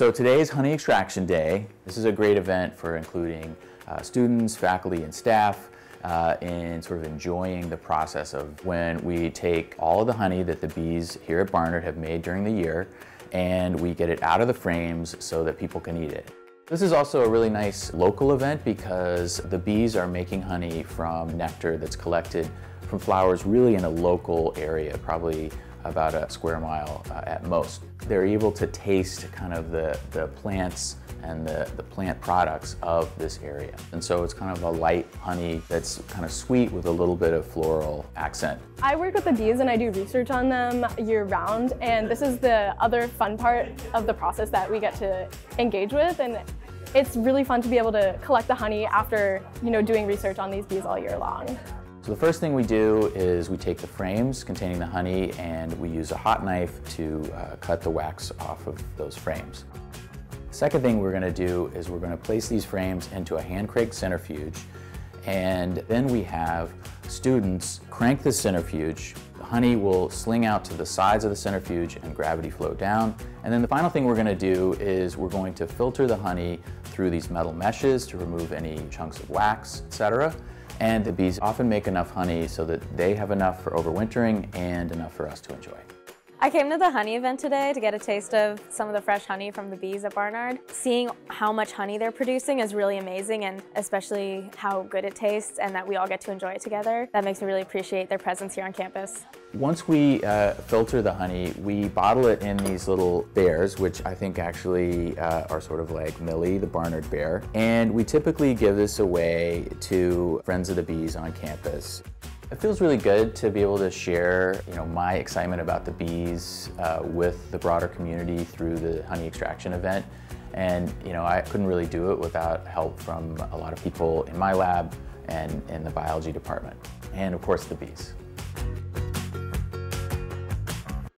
So today is Honey Extraction Day. This is a great event for including uh, students, faculty, and staff uh, in sort of enjoying the process of when we take all of the honey that the bees here at Barnard have made during the year and we get it out of the frames so that people can eat it. This is also a really nice local event because the bees are making honey from nectar that's collected from flowers really in a local area, probably about a square mile uh, at most. They're able to taste kind of the, the plants and the, the plant products of this area. And so it's kind of a light honey that's kind of sweet with a little bit of floral accent. I work with the bees and I do research on them year round and this is the other fun part of the process that we get to engage with and it's really fun to be able to collect the honey after you know doing research on these bees all year long. So the first thing we do is we take the frames containing the honey and we use a hot knife to uh, cut the wax off of those frames. Second thing we're going to do is we're going to place these frames into a hand crank centrifuge and then we have students crank the centrifuge. The honey will sling out to the sides of the centrifuge and gravity flow down. And then the final thing we're going to do is we're going to filter the honey through these metal meshes to remove any chunks of wax, etc. And the bees often make enough honey so that they have enough for overwintering and enough for us to enjoy. I came to the honey event today to get a taste of some of the fresh honey from the bees at Barnard. Seeing how much honey they're producing is really amazing and especially how good it tastes and that we all get to enjoy it together. That makes me really appreciate their presence here on campus. Once we uh, filter the honey, we bottle it in these little bears, which I think actually uh, are sort of like Millie, the Barnard bear. And we typically give this away to friends of the bees on campus. It feels really good to be able to share you know, my excitement about the bees uh, with the broader community through the honey extraction event. And you know, I couldn't really do it without help from a lot of people in my lab and in the biology department. And of course the bees.